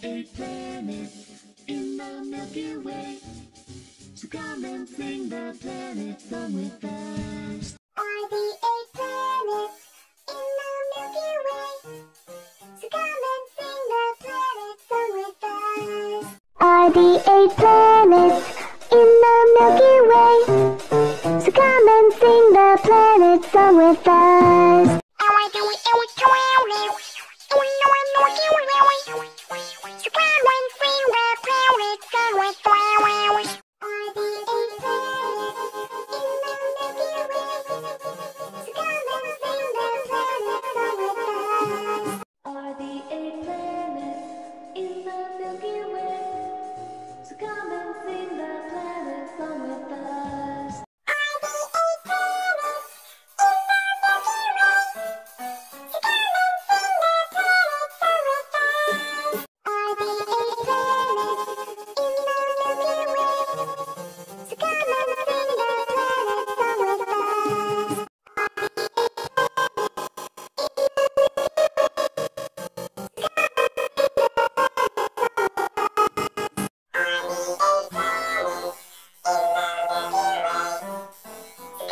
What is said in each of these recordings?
be a planet in the Milky Way. So come and sing the planet song with us. Are the eight planets in the Milky Way? So come and sing the planet song with us. Are the eight planets in the Milky Way? So come and sing the planet song with us.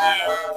Are